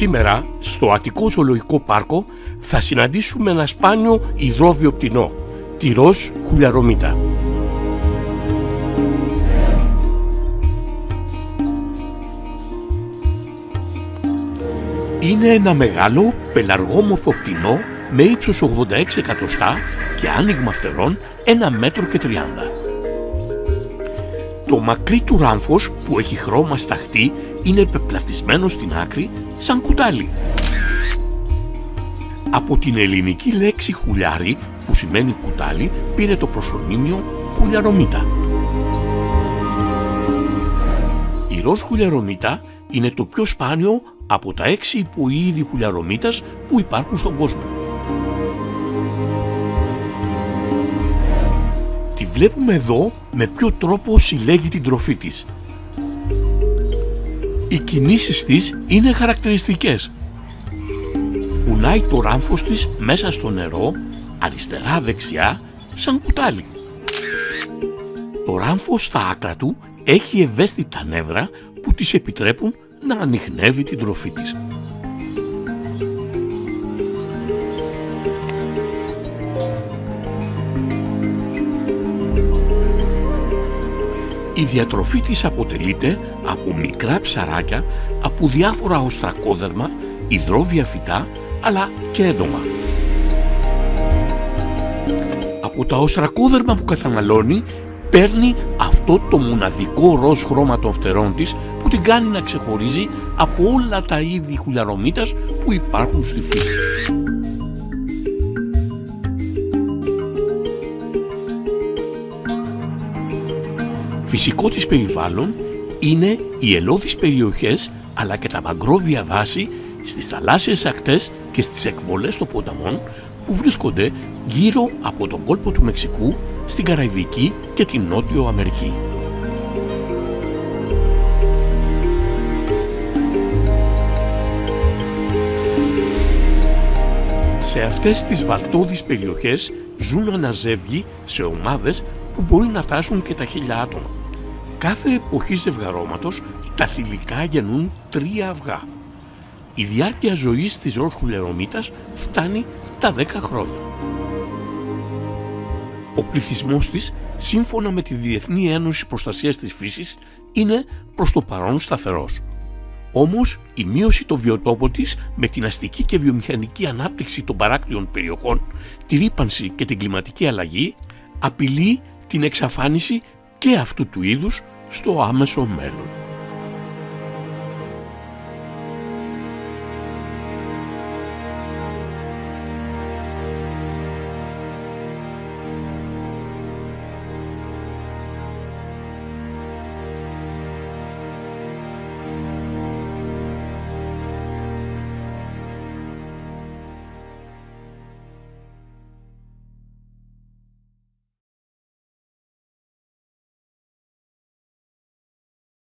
Σήμερα, στο Αττικό Ζωολογικό Πάρκο, θα συναντήσουμε ένα σπάνιο υδρόβιο πτηνό, τη ροζ χουλιαρομήτα. Είναι ένα μεγάλο, πελαργόμορφο πτηνό με ύψος 86 εκατοστά και άνοιγμα φτερών 1 μέτρο και 30. Το μακρύ του ράμφος που έχει χρώμα σταχτή είναι πεπλατισμένο στην άκρη σαν κουτάλι. Από την ελληνική λέξη χουλιάρι που σημαίνει κουτάλι πήρε το προσωνύμιο χουλιαρομήτα. Η ροζ χουλιαρομήτα είναι το πιο σπάνιο από τα έξι υποείδη χουλιαρομήτας που υπάρχουν στον κόσμο. Βλέπουμε εδώ με ποιο τρόπο συλλέγει την τροφή της. Οι κινήσεις της είναι χαρακτηριστικές. Κουνάει το ράμφος της μέσα στο νερό, αριστερά-δεξιά, σαν κουτάλι. Το ράμφος στα άκρα του έχει ευαίσθητα νεύρα που της επιτρέπουν να ανοιχνεύει την τροφή της. Η διατροφή της αποτελείται από μικρά ψαράκια, από διάφορα οστρακόδερμα, υδρόβια φυτά, αλλά και έντομα. Από τα οστρακόδερμα που καταναλώνει παίρνει αυτό το μοναδικό ροζ χρώμα των φτερών της που την κάνει να ξεχωρίζει από όλα τα είδη χουλιαρομήτας που υπάρχουν στη φύση. Φυσικό της περιβάλλον είναι οι ελώδεις περιοχές αλλά και τα μαγκρόβια δάση στις θαλάσσιες ακτές και στις εκβολές των ποταμών που βρίσκονται γύρω από τον κόλπο του Μεξικού στην Καραϊβική και την Νότιο Αμερική. Σε αυτές τις βαλτώδεις περιοχές ζουν αναζεύγοι σε ομάδες που μπορεί να φτάσουν και τα χίλια άτομα. Κάθε εποχή ζευγαρώματος τα θηλυκά γεννούν τρία αυγά. Η διάρκεια ζωής της ροζ φτάνει τα 10 χρόνια. Ο πληθυσμός της, σύμφωνα με τη Διεθνή Ένωση Προστασίας της Φύσης, είναι προς το παρόν σταθερός. Όμως, η μείωση των βιοτόπων της με την αστική και βιομηχανική ανάπτυξη των παράκτιων περιοχών, τη ρήπανση και την κλιματική αλλαγή, απειλεί την εξαφάνιση και αυτού του είδους στο άμεσο μέλλον.